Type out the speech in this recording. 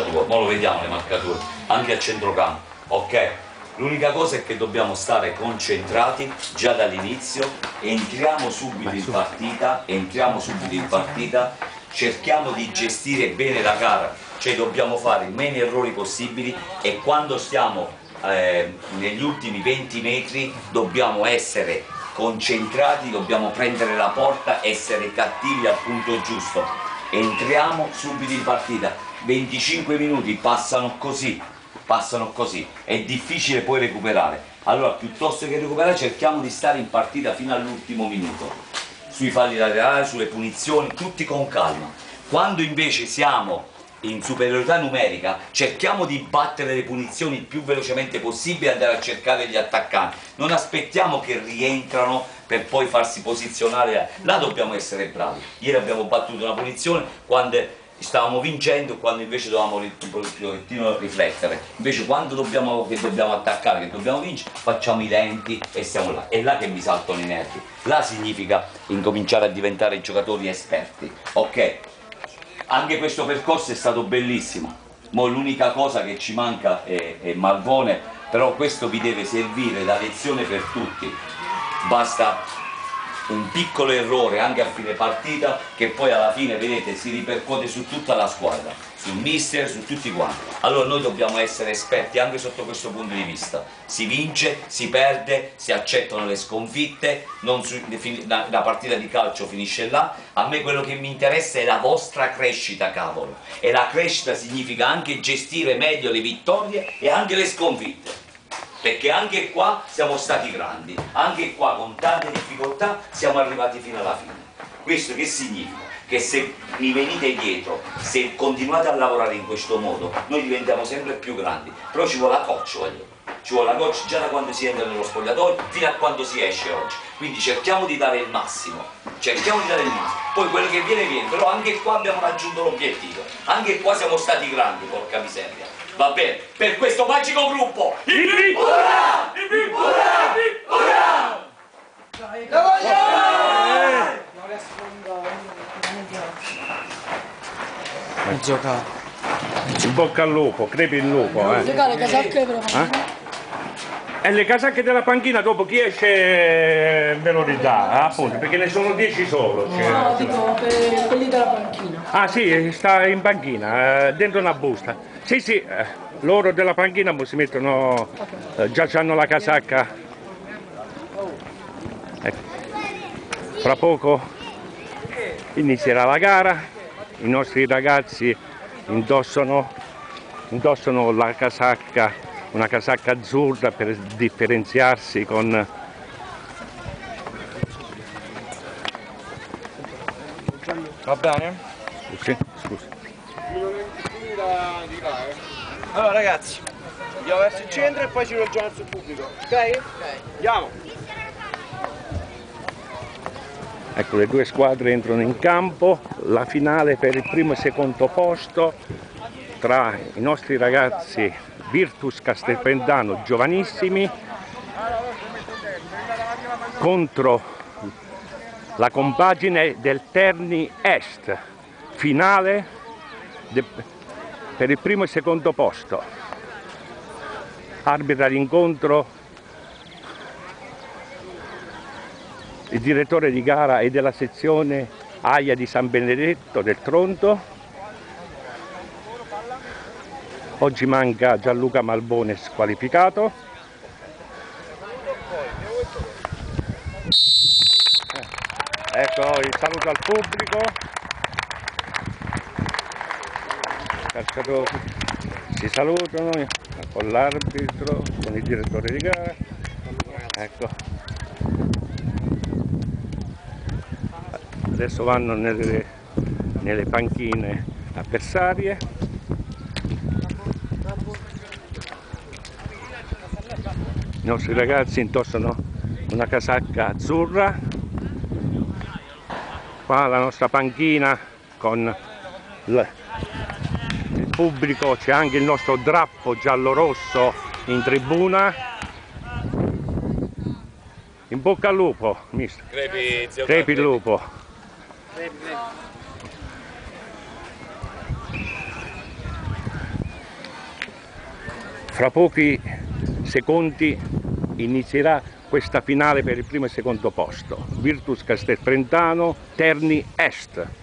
tua, ora lo vediamo le marcature, anche a centrocampo, ok? L'unica cosa è che dobbiamo stare concentrati già dall'inizio, entriamo subito in partita, entriamo subito in partita, cerchiamo di gestire bene la gara, cioè dobbiamo fare i meno errori possibili e quando stiamo eh, negli ultimi 20 metri dobbiamo essere concentrati, dobbiamo prendere la porta, essere cattivi al punto giusto. Entriamo subito in partita, 25 minuti passano così, passano così, è difficile poi recuperare. Allora, piuttosto che recuperare, cerchiamo di stare in partita fino all'ultimo minuto, sui falli laterali, sulle punizioni, tutti con calma. Quando invece siamo in superiorità numerica cerchiamo di battere le punizioni il più velocemente possibile e andare a cercare gli attaccanti. Non aspettiamo che rientrano per poi farsi posizionare. Là dobbiamo essere bravi. Ieri abbiamo battuto una punizione quando stavamo vincendo quando invece dovevamo un pochettino riflettere. Invece quando dobbiamo, che dobbiamo attaccare che dobbiamo vincere facciamo i lenti e siamo là. È là che mi saltano i nervi. Là significa incominciare a diventare giocatori esperti ok? Anche questo percorso è stato bellissimo. L'unica cosa che ci manca è, è Malvone però questo vi deve servire da lezione per tutti. Basta un piccolo errore anche a fine partita che poi alla fine vedete si ripercuote su tutta la squadra sul mister, su tutti quanti. Allora noi dobbiamo essere esperti anche sotto questo punto di vista. Si vince, si perde, si accettano le sconfitte su, la, la partita di calcio finisce là. A me quello che mi interessa è la vostra crescita cavolo. E la crescita significa anche gestire meglio le vittorie e anche le sconfitte perché anche qua siamo stati grandi, anche qua con tante difficoltà siamo arrivati fino alla fine. Questo che significa? Che se mi venite dietro, se continuate a lavorare in questo modo, noi diventiamo sempre più grandi, però ci vuole la voglio. Ci vuole la coach già da quando si entra nello spogliatoio fino a quando si esce oggi. Quindi cerchiamo di dare il massimo, cerchiamo di dare il massimo. Poi quello che viene viene, però anche qua abbiamo raggiunto l'obiettivo, anche qua siamo stati grandi, porca miseria. Va bene, per questo magico gruppo, il BIP ora! Il BIP ora! Il BIP ora! La voglio! Non giocare. In bocca al lupo, crepi il lupo, eh. Giocare casacche però. Eh? E le casacche della panchina dopo chi esce ve lo ridà, appunto, perché ne sono 10 solo. cioè. No, dico per quelli della panchina. Ah sì, sta in panchina, eh, dentro una busta. Sì, sì, eh, loro della panchina si mettono, eh, già hanno la casacca. Ecco. Fra poco inizierà la gara, i nostri ragazzi indossano, indossano la casacca, una casacca azzurra per differenziarsi con Va bene? Scusi, scusi. Allora ragazzi, andiamo verso il centro e poi ci roggiamo sul pubblico, ok? Andiamo! Ecco, le due squadre entrano in campo, la finale per il primo e secondo posto tra i nostri ragazzi Virtus Castelpendano giovanissimi contro la compagine del Terni Est, finale per il primo e secondo posto. Arbitra l'incontro il direttore di gara e della sezione AIA di San Benedetto del Tronto. Oggi manca Gianluca Malbone squalificato. Ecco il saluto al pubblico. Calciatori si salutano con l'arbitro, con il direttore di gara. Ecco. Adesso vanno nelle, nelle panchine avversarie. I nostri ragazzi indossano una casacca azzurra. Qua la nostra panchina con il pubblico c'è anche il nostro drappo giallo-rosso in tribuna. In bocca al lupo mister. Crepi, crepi il lupo fra pochi secondi inizierà questa finale per il primo e secondo posto. Virtus Castel Castelfrentano, Terni Est.